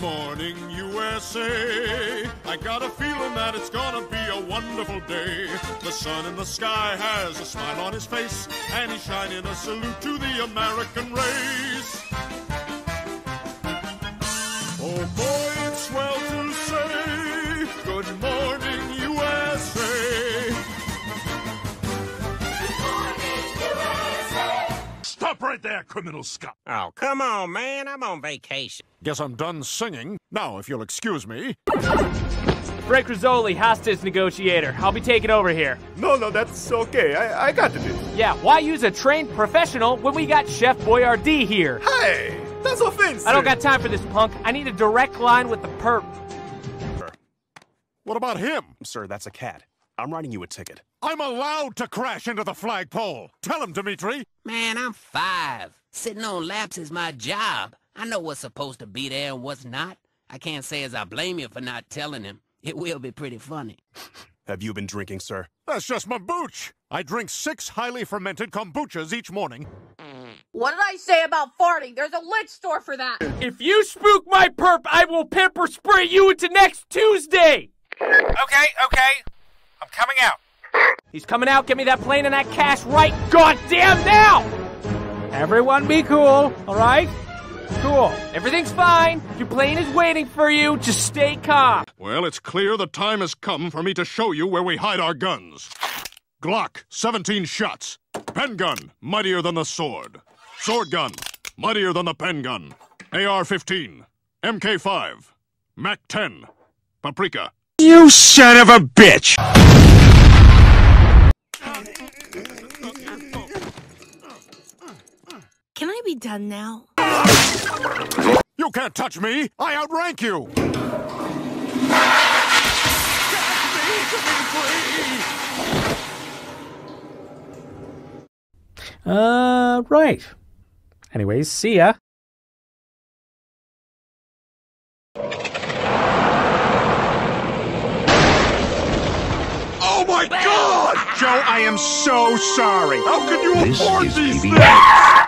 morning, USA. I got a feeling that it's gonna be a wonderful day. The sun in the sky has a smile on his face, and he's shining a salute to the American race. Oh boy, it's swell Stop right there, criminal scum. Oh, come on, man. I'm on vacation. Guess I'm done singing. Now, if you'll excuse me. Frank Rizzoli, hostage negotiator. I'll be taking over here. No, no, that's okay. I, I got to do this. Yeah, why use a trained professional when we got Chef Boyardee here? Hey, that's offensive. I don't got time for this punk. I need a direct line with the perp. What about him? Sir, that's a cat. I'm writing you a ticket. I'm allowed to crash into the flagpole. Tell him, Dimitri. Man, I'm five. Sitting on laps is my job. I know what's supposed to be there and what's not. I can't say as I blame you for not telling him. It will be pretty funny. Have you been drinking, sir? That's just my booch. I drink six highly fermented kombuchas each morning. What did I say about farting? There's a lit store for that. If you spook my perp, I will pepper spray you into next Tuesday. Okay, okay. I'm coming out. He's coming out. Get me that plane and that cash right goddamn now! Everyone be cool, all right? Cool. Everything's fine. Your plane is waiting for you. Just stay calm. Well, it's clear the time has come for me to show you where we hide our guns. Glock, 17 shots. Pen gun, mightier than the sword. Sword gun, mightier than the pen gun. AR 15. MK 5. MAC 10. Paprika. You son of a bitch! Can I be done now? You can't touch me! I outrank you! Uh, right. Anyways, see ya. Oh my god! Joe, I am so sorry. How could you This afford these PBS. things?